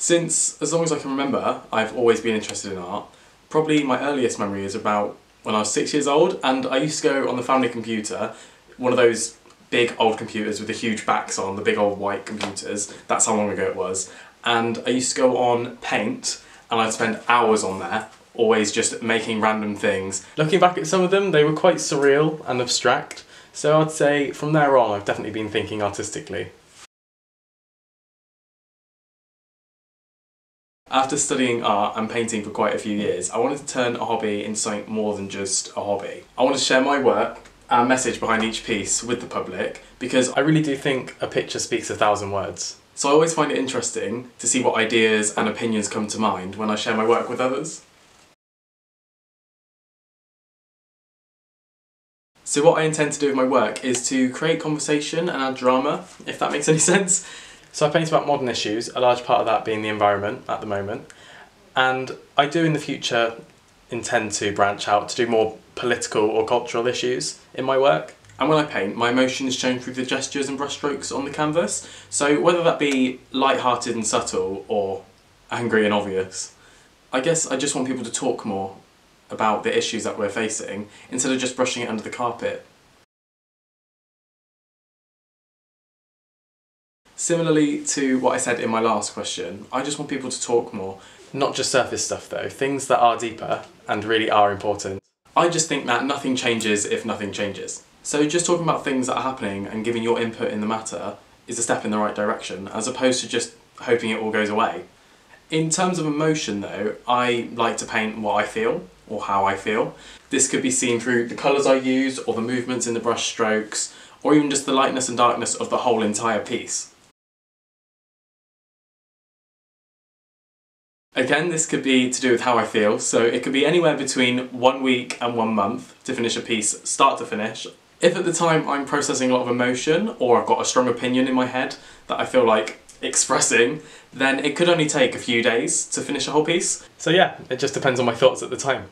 Since as long as I can remember, I've always been interested in art. Probably my earliest memory is about when I was six years old, and I used to go on the family computer, one of those big old computers with the huge backs on, the big old white computers. That's how long ago it was. And I used to go on Paint, and I'd spend hours on there, always just making random things. Looking back at some of them, they were quite surreal and abstract. So I'd say from there on, I've definitely been thinking artistically. After studying art and painting for quite a few years, I wanted to turn a hobby into something more than just a hobby. I want to share my work and message behind each piece with the public because I really do think a picture speaks a thousand words. So I always find it interesting to see what ideas and opinions come to mind when I share my work with others. So what I intend to do with my work is to create conversation and add drama, if that makes any sense. So I paint about modern issues, a large part of that being the environment at the moment. And I do in the future intend to branch out to do more political or cultural issues in my work. And when I paint, my emotion is shown through the gestures and brushstrokes on the canvas. So whether that be light-hearted and subtle or angry and obvious, I guess I just want people to talk more about the issues that we're facing instead of just brushing it under the carpet. Similarly to what I said in my last question, I just want people to talk more. Not just surface stuff though, things that are deeper and really are important. I just think that nothing changes if nothing changes. So just talking about things that are happening and giving your input in the matter is a step in the right direction, as opposed to just hoping it all goes away. In terms of emotion though, I like to paint what I feel, or how I feel. This could be seen through the colours I use, or the movements in the brush strokes, or even just the lightness and darkness of the whole entire piece. Again, this could be to do with how I feel, so it could be anywhere between one week and one month to finish a piece, start to finish. If at the time I'm processing a lot of emotion, or I've got a strong opinion in my head that I feel like expressing, then it could only take a few days to finish a whole piece. So yeah, it just depends on my thoughts at the time.